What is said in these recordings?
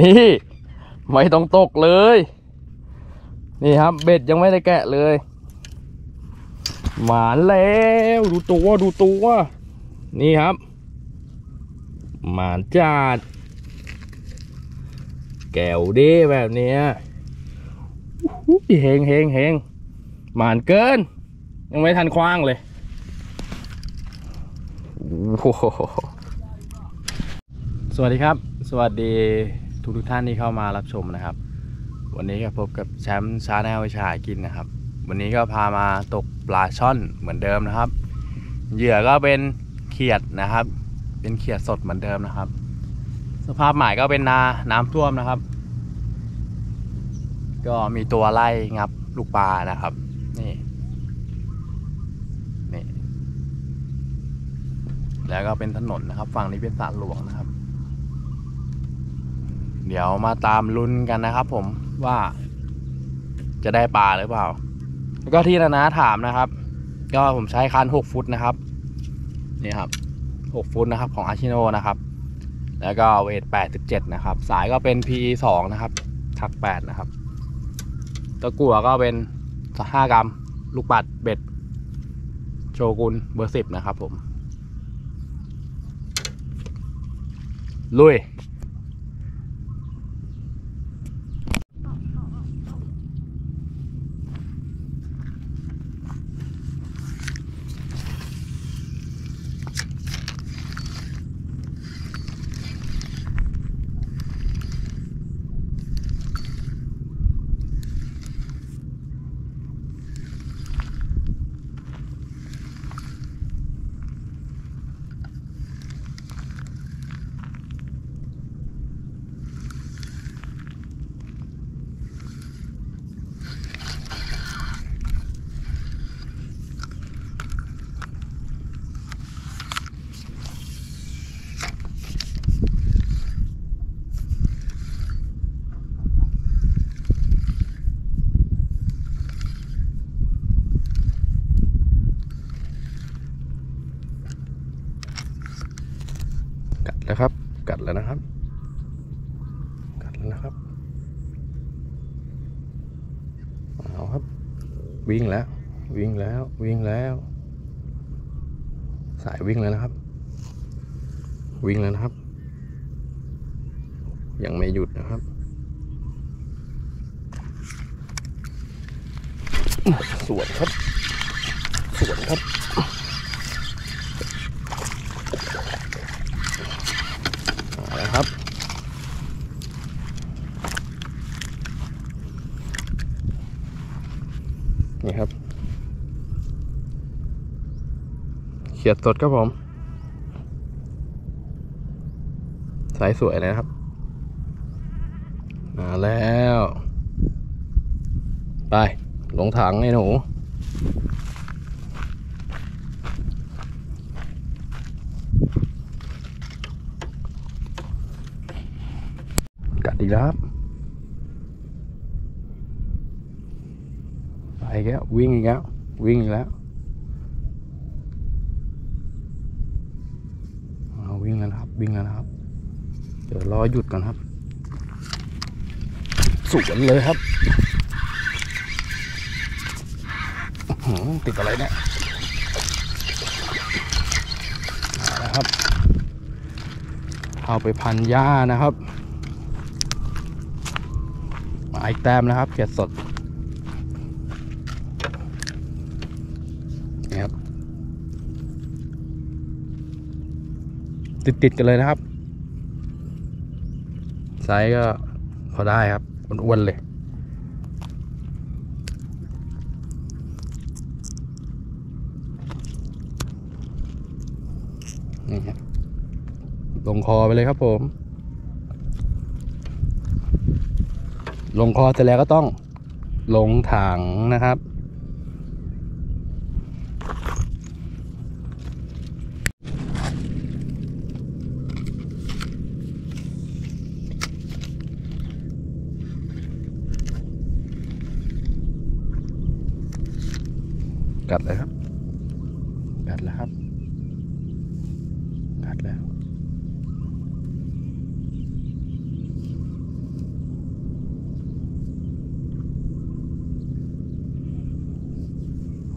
นี่ไม่ต้องตกเลย นี่ครับ เบ็ดยังไม่ได้แกะเลยหมานแล้วดูตัวดูตัว นี่ครับ หมานจัดแก้วดีแบบเนี้ยเฮงเฮงเฮงหมานเกิน ยังไม่ทันคว้างเลยสวัสดีครับ สวัสดี ทุกทุกท่านที่เข้ามารับชมนะครับ วันนี้ก็พบกับแชมป์ชาแนลวิชาหากินนะครับ วันนี้ก็พามาตกปลาช่อนเหมือนเดิมนะครับ เหยื่อก็เป็นเขียดนะครับ เป็นเขียดสดเหมือนเดิมนะครับ สภาพหมายก็เป็นนาน้ำท่วมนะครับ ก็มีตัวไล่งับลูกปลานะครับ นี่นี่แล้วก็เป็นถนนนะครับ ฝั่งนี้เป็นสระหลวงนะครับ เดี๋ยวมาตามลุ้นกันนะครับผมว่าจะได้ปลาหรือเปล่า แล้วก็ที่นานาถามนะครับ ก็ผมใช้คัน6ฟุตนะครับ นี่ครับ 6 ฟุตนะครับของอาชิโนนะครับ แล้วก็เวท87 นะครับ สายก็เป็น PE 2นะครับทัก 8 นะครับ ตะกั่วก็เป็น 5 กรัม ลูกปัดเบ็ด โชกุนเบอร์ 10 นะครับผม ลุย ดแล้วนะครับ กัดแล้วนะครับ เอาครับ วิ่งแล้ว วิ่งแล้ว วิ่งแล้ว สายวิ่งแล้วนะครับ วิ่งแล้วนะครับ ยังไม่หยุดนะครับสวนครับ สวนครับ เอาละครับ นี่ครับ เขียดสดครับผม สายสวยเลยนะครับ มาแล้ว ไป ลงถังไอ้หนูกัดอีกแล้วครับไปอีกแล้ววิ่งอีกแล้ววิ่งอีกแล้วเอา วิ่งแล้วนะครับ วิ่งแล้วนะครับ เดี๋ยวรอหยุดก่อนครับสวนเลยครับหือติดอะไรเนี่ยเอาละครับ เอาไปพันหญ้านะครับมาอีกแต้มนะครับเขียดสดนี่ครับ ติดติดๆกันเลยนะครับไซส์ก็พอได้ครับอ้วนๆเลยนี่ครับลงคอไปเลยครับผม ลงคอเสร็จแล้วก็ต้องลงถังนะครับัดเลยครับ กัดแล้วครับ กัดแล้ว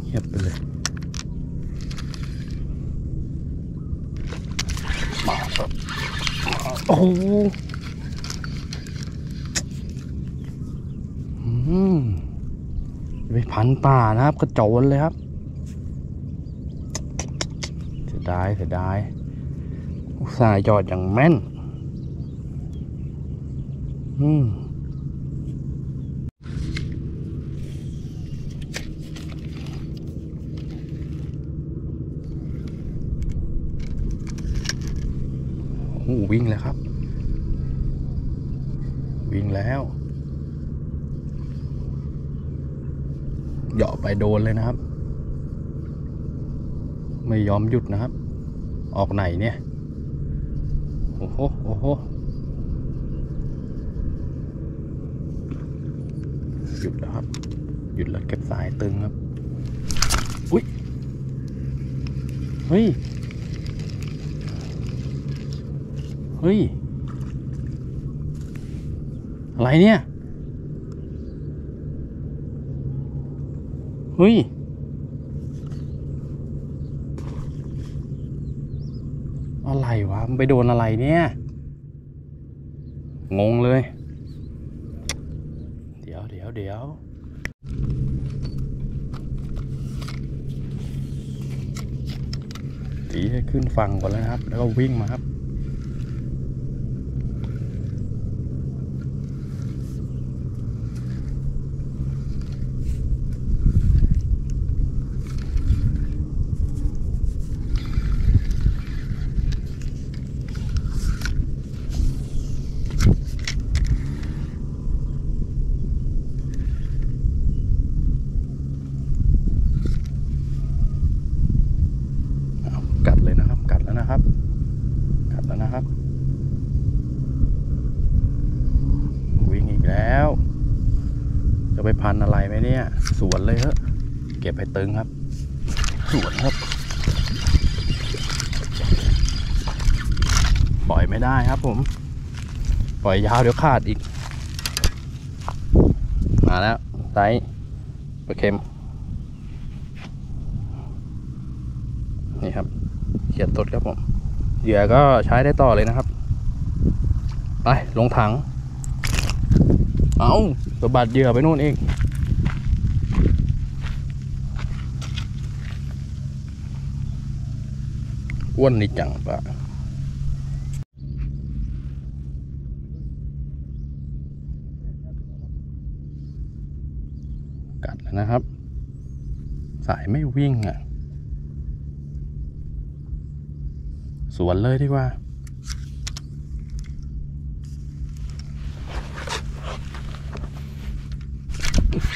เงียบไปเลยโอ้โหไปพันป่านะครับ กระโจนเลยครับ ดายเสียดายอุตส่าห์จอดอย่างแม่น อืมโอ้วิ่งแล้วครับ วิ่งแล้วเหยาะไปโดนเลยนะครับ ไม่ยอมหยุดนะครับ ออกไหนเนี่ย โอ้โห โอ้โห หยุดแล้วครับ หยุดแล้วเก็บสายตึงครับ อุ้ย เฮ้ย เฮ้ย อะไรเนี่ย เฮ้ย อะไรวะมันไปโดนอะไรเนี่ย งงเลย เดี๋ยวเดี๋ยวเดี๋ยวตีให้ขึ้นฝั่งก่อนแล้วนะครับ แล้วก็วิ่งมาครับ เอากัดเลยนะครับ กัดแล้วนะครับ กัดแล้วนะครับ วิ่งอีกแล้ว จะ ไปพันอะไรไหมเนี่ย สวนเลยเถอะเก็บให้ตึงครับ สวนครับ ปล่อยไม่ได้ครับผม ปล่อยยาวเดี๋ยวขาดอีก มาแล้วไซส์ปลาเค็ม นี่ครับเขียดตดครับผมเหยื่อก็ใช้ได้ต่อเลยนะครับ ไป ลงถัง เอา สะบัดเหยื่อไปนู่นเองอ้วนนี่จังปะกัดแล้วนะครับ สายไม่วิ่งอะ สวนเลยดีกว่า นี่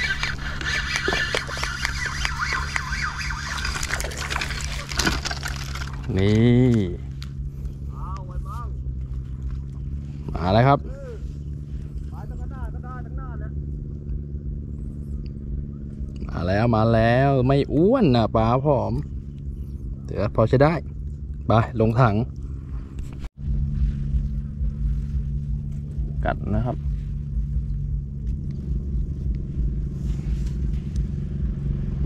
มาแล้วครับมาแล้วมาแล้วไม่อ้วนนะปลาผอมเดี๋ยวพอใช้ได้ ไป ลงถัง กัดนะครับ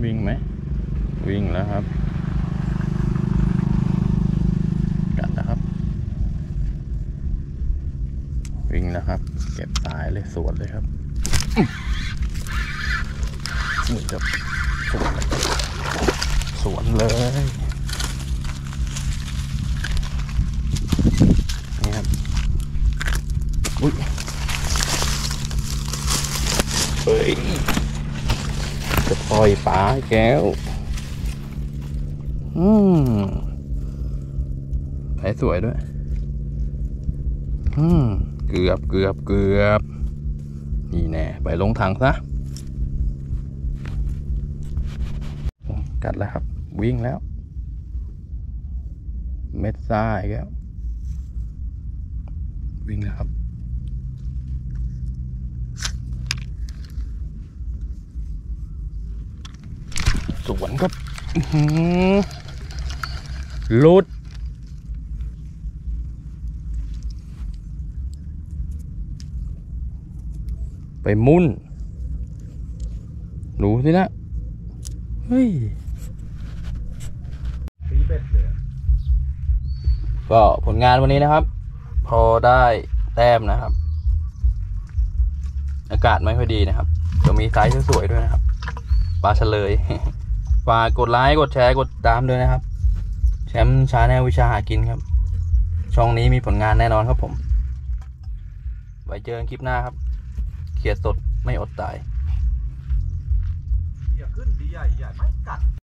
วิ่งไหม วิ่งแล้วครับ กัดนะครับ วิ่งแล้วครับ เก็บสายเลยสวนเลยครับนี่ครับสวนสวนเลยนี่ครับอุ้ยเฮ้ย ล่อยปลาแก้ว อืมสายสวยด้วย อืม เกือบเกือบเกือบ นี่แน่ไปลงถังซะ กัดแล้วครับ วิ่งแล้ว เม็ดซ้ายแก้ว วิ่งแล้วครับ สวนครับอื้อหือหลุดไปมุ่นหนูสินะเฮ้ยตีเบ็ดเลยอะก็ผลงานวันนี้นะครับ พอได้แต้มนะครับ อากาศไม่ค่อยดีนะครับจะมีไซส์สวยๆด้วยนะครับปลาเฉลย ฝากกดไลค์กดแชร์กดตามด้วยนะครับ แชมป์ channel วิชาหากินครับ ช่องนี้มีผลงานแน่นอนครับผม ไว้เจอกันคลิปหน้าครับ เขียดสดไม่อดตายอย่าขึ้นดีใหญ่ใหญ่ไม่กัด